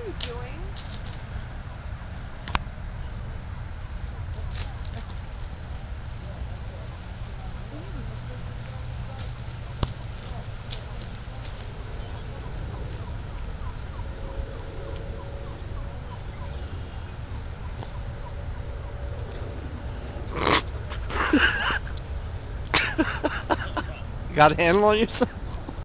are you doing? You got a handle on yourself?